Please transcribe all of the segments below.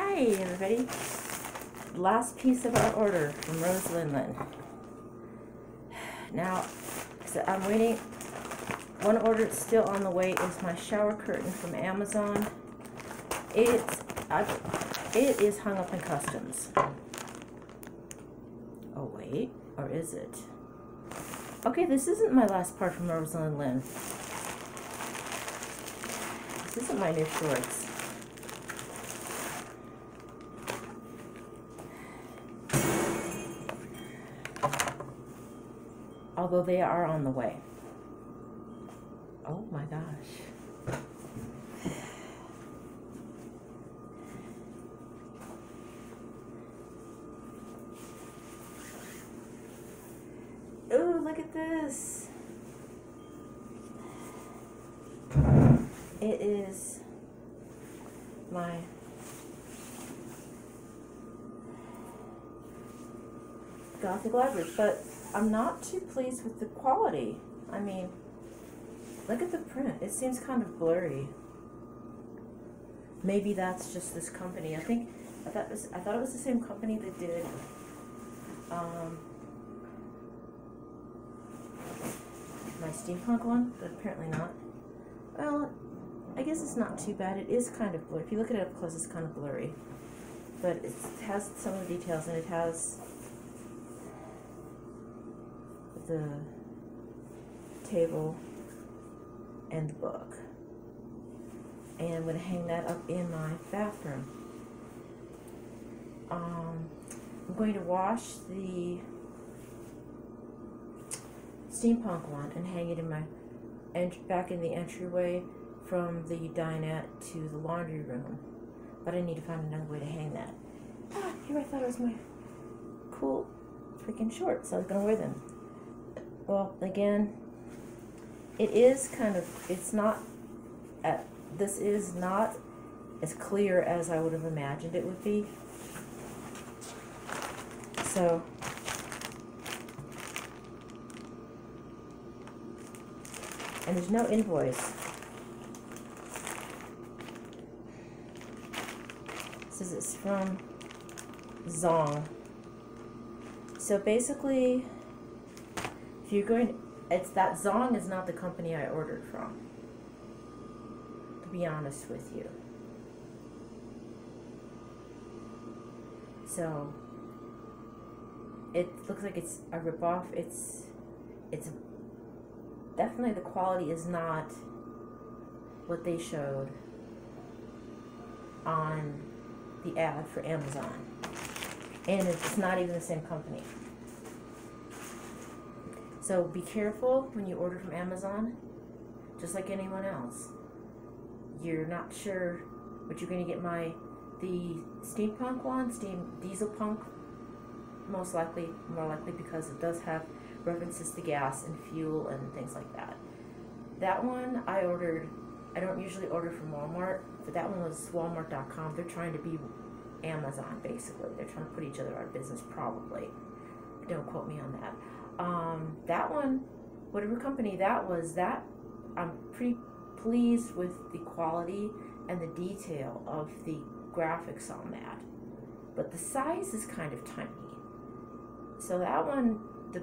Hi, everybody. Last piece of our order from Rose Lindland. Now, so I'm waiting. One order still on the way is my shower curtain from Amazon. It's I, it is hung up in customs. Oh wait, or is it? Okay, this isn't my last part from Rose Lindland. This isn't my new shorts. Although they are on the way. Oh my gosh. Oh, look at this. It is my Gothic library, but I'm not too pleased with the quality. I mean, look at the print. It seems kind of blurry. Maybe that's just this company. I think I thought it was, I thought it was the same company that did um, my steampunk one, but apparently not. Well, I guess it's not too bad. It is kind of blurry. If you look at it up close, it's kind of blurry. But it has some of the details, and it has the table and the book. And I'm going to hang that up in my bathroom. Um, I'm going to wash the steampunk one and hang it in my back in the entryway from the dinette to the laundry room. But I need to find another way to hang that. Ah, here I thought it was my cool freaking shorts. I was gonna wear them well, again, it is kind of, it's not, uh, this is not as clear as I would have imagined it would be. So, and there's no invoice. Is it's from Zong. So basically, if you're going, it's that Zong is not the company I ordered from. To be honest with you. So it looks like it's a ripoff. It's it's definitely the quality is not what they showed on the ad for Amazon. And it's not even the same company. So be careful when you order from Amazon, just like anyone else. You're not sure what you're going to get. My the steampunk one, steam diesel punk, most likely, more likely because it does have references to gas and fuel and things like that. That one I ordered. I don't usually order from Walmart, but that one was Walmart.com. They're trying to be Amazon basically. They're trying to put each other out of business probably. Don't quote me on that um, that one, whatever company that was, that I'm pretty pleased with the quality and the detail of the graphics on that. But the size is kind of tiny. So that one, the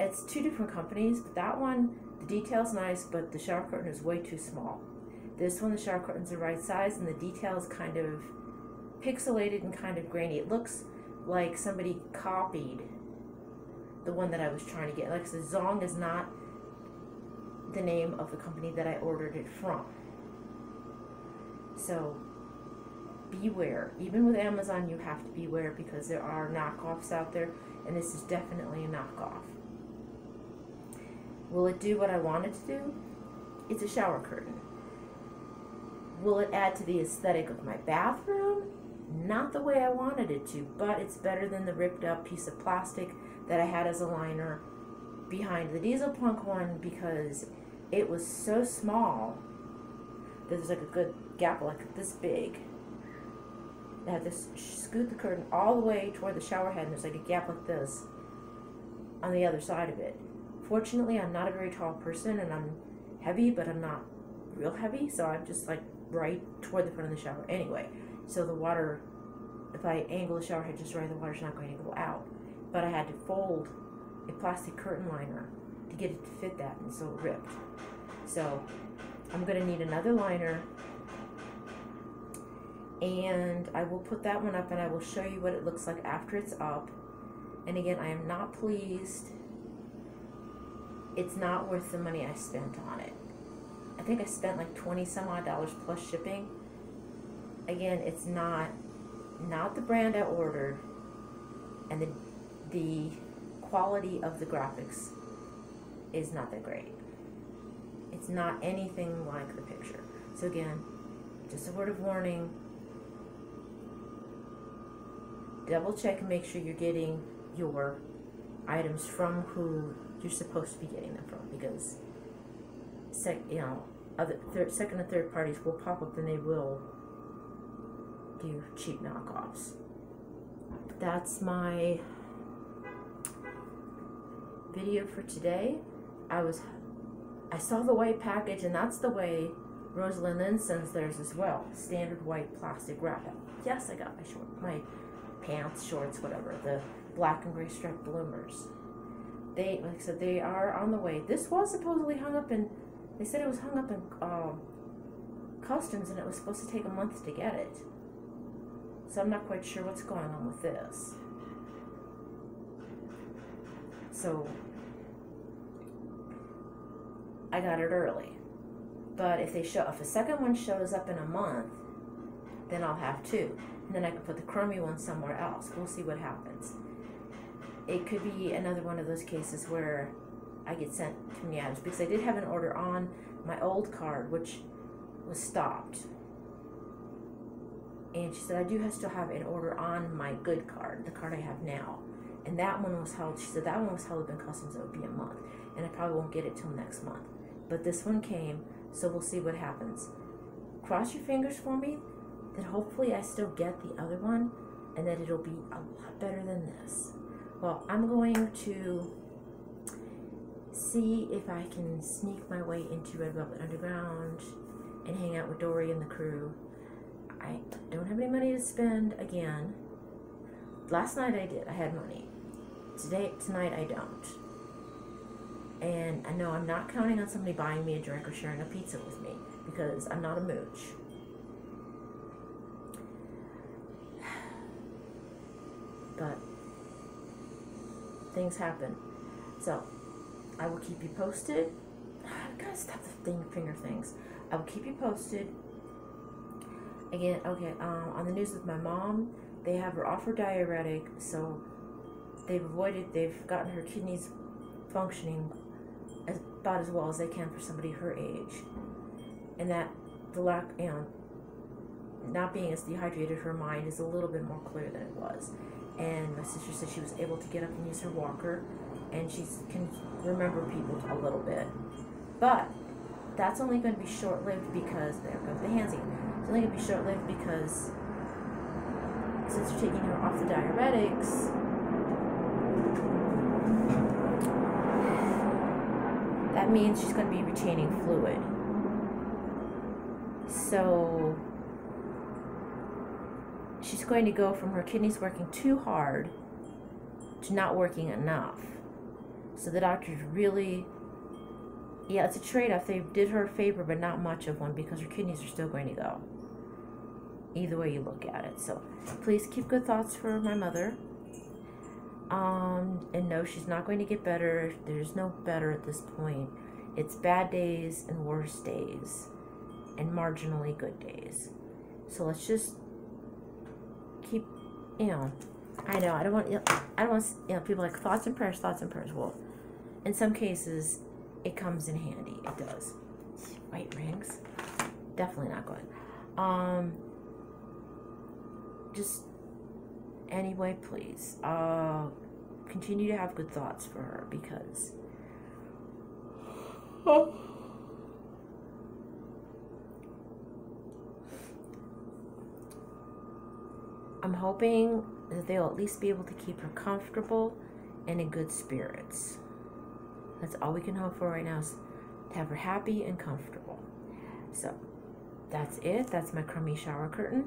it's two different companies, but that one, the detail's nice, but the shower curtain is way too small. This one, the shower curtain's the right size, and the detail is kind of pixelated and kind of grainy. It looks like somebody copied the one that I was trying to get. Like I said, Zong is not the name of the company that I ordered it from. So beware. Even with Amazon, you have to beware because there are knockoffs out there, and this is definitely a knockoff. Will it do what I want it to do? It's a shower curtain. Will it add to the aesthetic of my bathroom? Not the way I wanted it to, but it's better than the ripped up piece of plastic that I had as a liner behind the Diesel Punk one because it was so small. There was like a good gap like this big. I had to scoot the curtain all the way toward the shower head and there's like a gap like this on the other side of it. Fortunately, I'm not a very tall person and I'm heavy, but I'm not real heavy, so I'm just like right toward the front of the shower anyway. So the water, if I angle the shower head just right, the water's not going to go out. But I had to fold a plastic curtain liner to get it to fit that, and so it ripped. So I'm going to need another liner and I will put that one up and I will show you what it looks like after it's up. And again, I am not pleased. It's not worth the money I spent on it. I think I spent like 20 some odd dollars plus shipping. Again, it's not not the brand I ordered and the the quality of the graphics is not that great. It's not anything like the picture. So again, just a word of warning, double check and make sure you're getting your items from who you're supposed to be getting them from because sec, you know other second and third parties will pop up and they will do cheap knockoffs. That's my video for today. I was I saw the white package and that's the way Rosalind Lynn sends theirs as well. Standard white plastic wrap. Yes, I got my short my pants, shorts, whatever, the black and gray striped bloomers. They, like I said, they are on the way. This was supposedly hung up in, they said it was hung up in um, customs and it was supposed to take a month to get it. So I'm not quite sure what's going on with this. So I got it early. But if they show if a second one shows up in a month, then I'll have two and then I can put the chromey one somewhere else. We'll see what happens. It could be another one of those cases where I get sent too many items because I did have an order on my old card, which was stopped. And she said, I do have, still have an order on my good card, the card I have now. And that one was held, she said, that one was held up in customs, it would be a month. And I probably won't get it till next month. But this one came, so we'll see what happens. Cross your fingers for me that hopefully I still get the other one and that it'll be a lot better than this. Well, I'm going to see if I can sneak my way into Red Velvet Underground and hang out with Dory and the crew. I don't have any money to spend again. Last night I did. I had money. Today, tonight I don't. And I know I'm not counting on somebody buying me a drink or sharing a pizza with me because I'm not a mooch. but things happen. So I will keep you posted. I gotta stop the thing, finger things. I will keep you posted. Again, okay, um, on the news with my mom, they have her off her diuretic, so they've avoided, they've gotten her kidneys functioning as, about as well as they can for somebody her age. And that the lack, you know, not being as dehydrated, her mind is a little bit more clear than it was. And my sister said she was able to get up and use her walker and she can remember people a little bit. But that's only going to be short-lived because there goes the hands it's only going to be short-lived because since you're taking her off the diuretics that means she's going to be retaining fluid so she's going to go from her kidneys working too hard to not working enough. So the doctors really, yeah, it's a trade off. They did her a favor, but not much of one because her kidneys are still going to go. Either way you look at it. So please keep good thoughts for my mother. Um, and no, she's not going to get better. There's no better at this point. It's bad days and worse days, and marginally good days. So let's just keep, you know, I know I don't want, you I don't want, you know, people like thoughts and prayers, thoughts and prayers. Well, in some cases, it comes in handy. It does. White rings, definitely not good. Um, just anyway, please, uh, continue to have good thoughts for her because. I'm hoping that they'll at least be able to keep her comfortable and in good spirits. That's all we can hope for right now is to have her happy and comfortable. So that's it. That's my crummy shower curtain.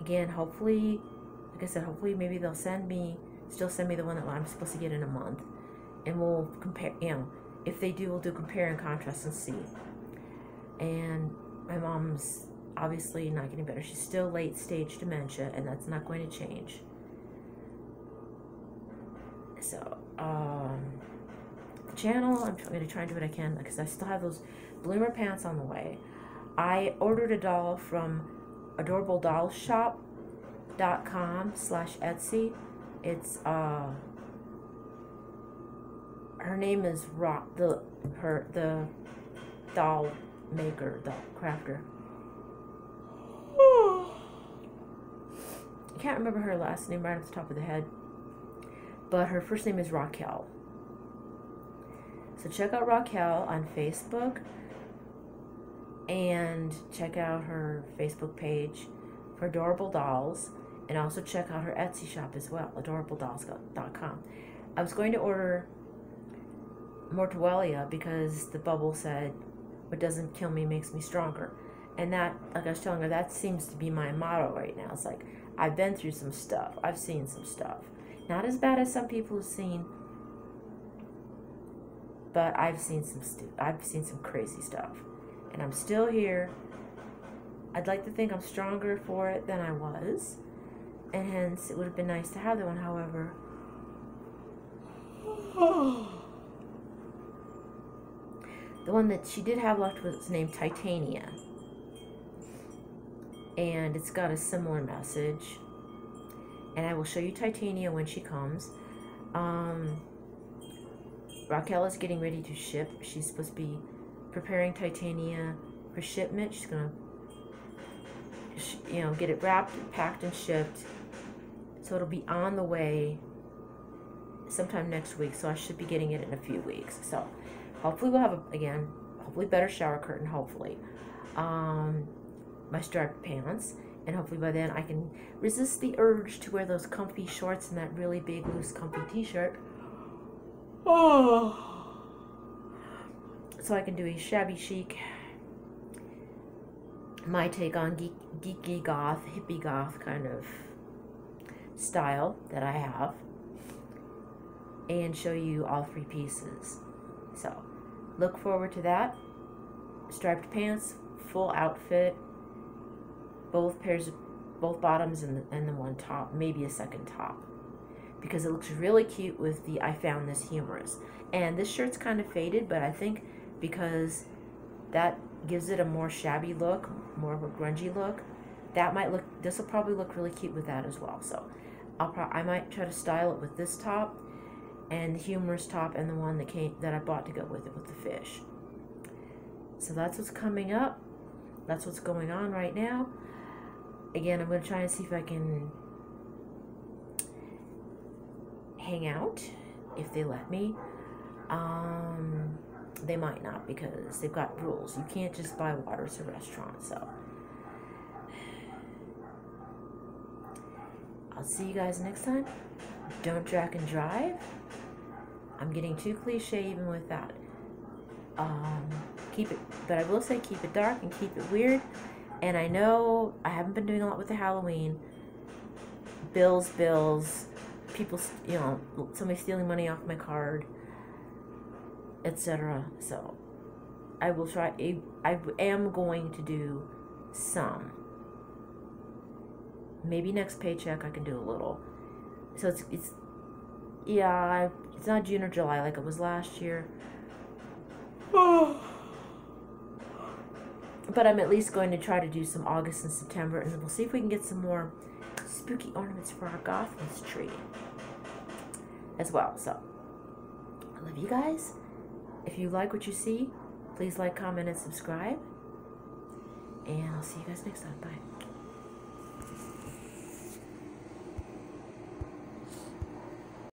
Again, hopefully, like I said, hopefully maybe they'll send me, still send me the one that I'm supposed to get in a month. And we'll compare, you know, if they do, we'll do compare and contrast and see. And my mom's obviously not getting better. She's still late stage dementia, and that's not going to change. So, um, the channel, I'm going to try and do what I can because I still have those bloomer pants on the way. I ordered a doll from adorabledollshop.com slash Etsy. It's, uh, her name is Rock, the, her, the doll maker, doll crafter. I can't remember her last name right off the top of the head, but her first name is Raquel. So check out Raquel on Facebook and check out her Facebook page for Adorable Dolls and also check out her Etsy shop as well, adorabledolls.com. I was going to order Mortuelia because the bubble said, what doesn't kill me makes me stronger. And that, like I was telling her, that seems to be my motto right now. It's like, I've been through some stuff. I've seen some stuff. Not as bad as some people have seen, but I've seen some stu- I've seen some crazy stuff. And I'm still here. I'd like to think I'm stronger for it than I was. And hence, it would have been nice to have that one, however. the one that she did have left was named Titania and it's got a similar message. And I will show you Titania when she comes. Um, Raquel is getting ready to ship. She's supposed to be preparing Titania for shipment. She's gonna, you know, get it wrapped, packed, and shipped. So it'll be on the way sometime next week. So I should be getting it in a few weeks. So hopefully we'll have a, again, hopefully better shower curtain. Hopefully. Um, my striped pants and hopefully by then I can resist the urge to wear those comfy shorts and that really big loose comfy t-shirt. Oh. So I can do a shabby chic, my take on geek, geeky goth, hippie goth kind of style that I have and show you all three pieces. So look forward to that. Striped pants, full outfit, both pairs of both bottoms and the, and the one top, maybe a second top. Because it looks really cute with the I found this humorous. And this shirt's kind of faded, but I think because that gives it a more shabby look, more of a grungy look, that might look, this will probably look really cute with that as well. So I'll pro- I might try to style it with this top and the humorous top and the one that came that I bought to go with it with the fish. So that's what's coming up. That's what's going on right now again, I'm going to try and see if I can hang out if they let me. Um, they might not because they've got rules. You can't just buy water at a restaurant. So I'll see you guys next time. Don't drag and drive. I'm getting too cliche even with that. Um, keep it, but I will say keep it dark and keep it weird. And I know I haven't been doing a lot with the Halloween. Bills, bills, people, you know, somebody stealing money off my card, etc. So I will try, I am going to do some. Maybe next paycheck I can do a little. So it's, it's, yeah, it's not June or July like it was last year. Oh but I'm at least going to try to do some August and September, and then we'll see if we can get some more spooky ornaments for our Gothmas tree as well. So, I love you guys. If you like what you see, please like, comment, and subscribe. And I'll see you guys next time. Bye.